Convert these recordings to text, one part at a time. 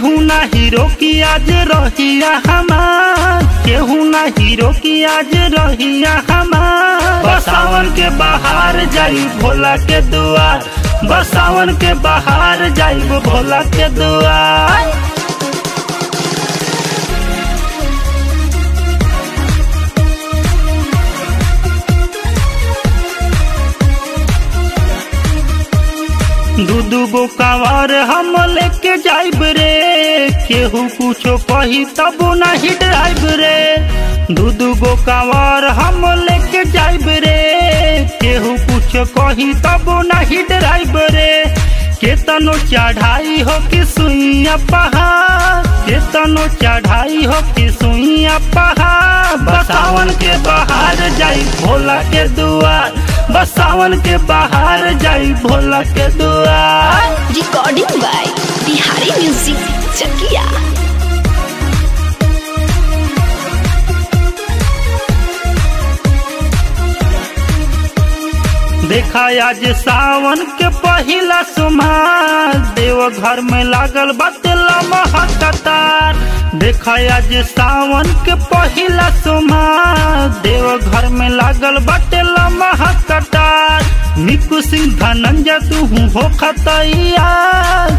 केहू ना हीरो की आज रहिया हमार। केहू ना हीरो की आज रहिया हमार। बसावन के बाहर जाई भोला के दुआर। बसावन के बाहर जाई भोला के दुआर। दू दू गो कांवर हम लेके जाइब रे। केहू कुछो कही, तब नहीं ड्राइब रे। दू दू गो कांवर हम लेके जाइब रे। केहू कुछो कही, तब नहीं ड्राइब रे। केतनो चढ़ाई हो कि सुइया पहाड़ केतनो चढ़ाई हो कि सुइया पहाड़ बसावन के बाहर जाई भोला के दुआर। बसावन के बाहर जाई भोला के दुआर। Recording by Bihari Chakiya. देखा आज सावन के पहला सुमार देव घर में लागल बतला महकतार देखा आज सावन के पहला सुमार देव घर में लागल बतला महकतार निकु सिंह धनंजय, तू हो खतैया।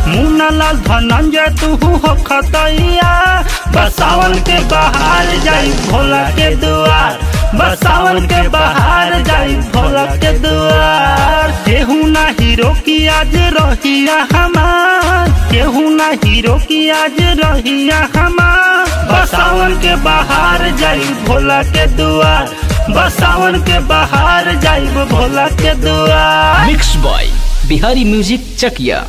मुन्ना लाल धनंजय, तू हो खतैया। बसावन के बाहर जाई भोला के दुआर। बसावन के बाहर जाई भोला के दुआर। केहू ना हीरो की आज रहिया हमार। केहू ना हीरो की आज रहिया हमार। बसावन के बाहर जाई भोला के दुआर। बसावन के बाहर जाइब भोला के दुआ mix by Bihari music Chakiya